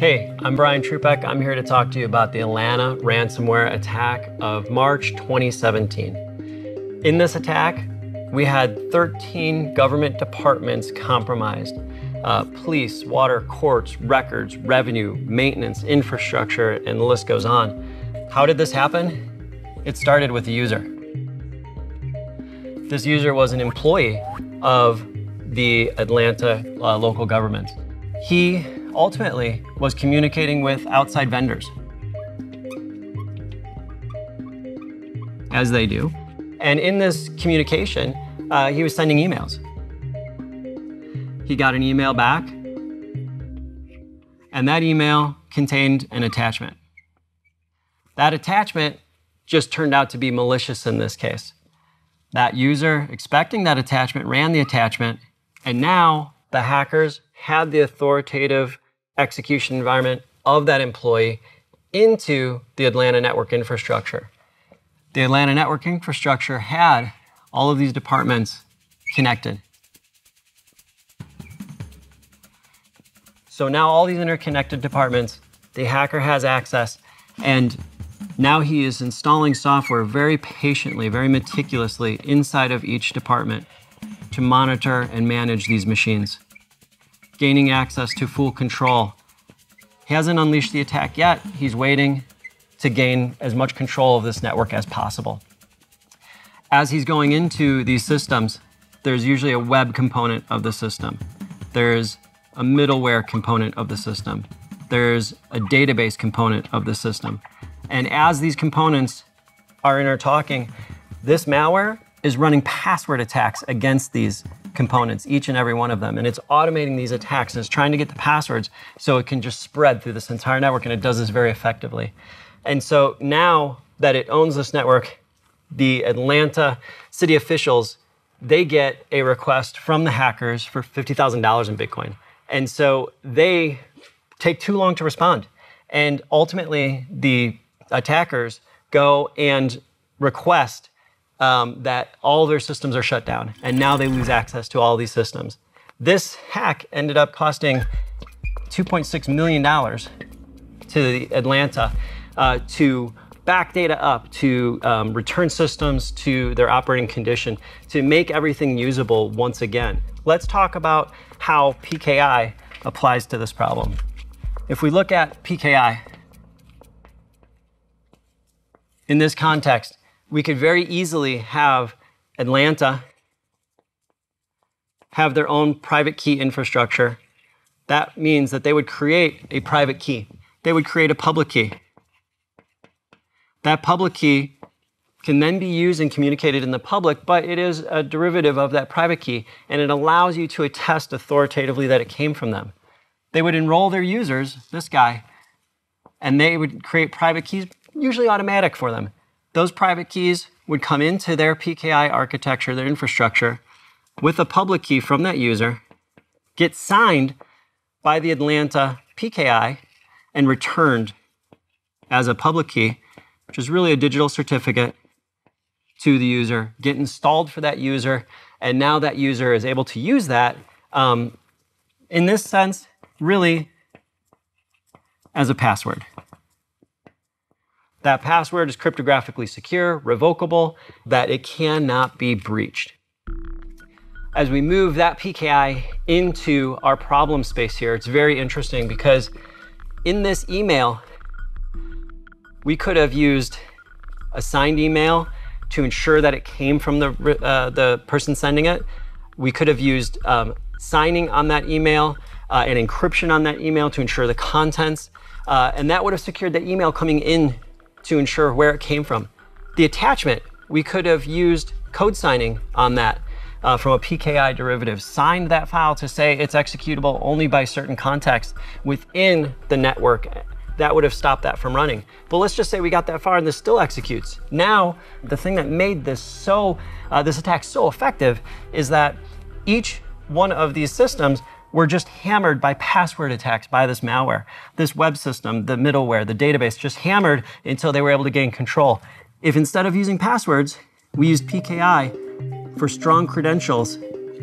Hey, I'm Brian Trzupek. I'm here to talk to you about the Atlanta ransomware attack of March 2017. In this attack, we had 13 government departments compromised uh, police, water, courts, records, revenue, maintenance, infrastructure, and the list goes on. How did this happen? It started with the user. This user was an employee of the Atlanta uh, local government. He ultimately was communicating with outside vendors, as they do. And in this communication, uh, he was sending emails. He got an email back, and that email contained an attachment. That attachment just turned out to be malicious in this case. That user, expecting that attachment, ran the attachment, and now the hackers had the authoritative execution environment of that employee into the Atlanta network infrastructure. The Atlanta network infrastructure had all of these departments connected. So now all these interconnected departments, the hacker has access, and now he is installing software very patiently, very meticulously inside of each department to monitor and manage these machines, gaining access to full control. He hasn't unleashed the attack yet. He's waiting to gain as much control of this network as possible. As he's going into these systems, there's usually a web component of the system. There's a middleware component of the system. There's a database component of the system. And as these components are intertalking, this malware is running password attacks against these components, each and every one of them. And it's automating these attacks and it's trying to get the passwords so it can just spread through this entire network. And it does this very effectively. And so now that it owns this network, the Atlanta city officials, they get a request from the hackers for $50,000 in Bitcoin. And so they take too long to respond. And ultimately, the attackers go and request um, that all their systems are shut down, and now they lose access to all these systems. This hack ended up costing $2.6 million to Atlanta uh, to back data up, to um, return systems to their operating condition, to make everything usable once again. Let's talk about how PKI applies to this problem. If we look at PKI, in this context, we could very easily have Atlanta have their own private key infrastructure. That means that they would create a private key. They would create a public key. That public key can then be used and communicated in the public, but it is a derivative of that private key, and it allows you to attest authoritatively that it came from them. They would enroll their users, this guy, and they would create private keys, usually automatic for them. Those private keys would come into their PKI architecture, their infrastructure, with a public key from that user, get signed by the Atlanta PKI, and returned as a public key, which is really a digital certificate to the user, get installed for that user, and now that user is able to use that. Um, in this sense, really as a password. That password is cryptographically secure, revocable, that it cannot be breached. As we move that PKI into our problem space here, it's very interesting because in this email, we could have used a signed email to ensure that it came from the, uh, the person sending it. We could have used um, signing on that email uh, and encryption on that email to ensure the contents. Uh, and that would have secured the email coming in to ensure where it came from. The attachment, we could have used code signing on that uh, from a PKI derivative, signed that file to say it's executable only by certain contexts within the network. That would have stopped that from running. But let's just say we got that far and this still executes. Now, the thing that made this so, uh, this attack so effective is that each one of these systems were just hammered by password attacks by this malware. This web system, the middleware, the database, just hammered until they were able to gain control. If instead of using passwords, we used PKI for strong credentials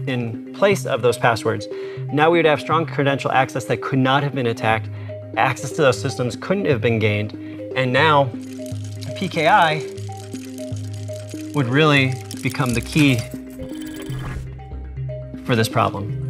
in place of those passwords, now we would have strong credential access that could not have been attacked access to those systems couldn't have been gained. And now PKI would really become the key for this problem.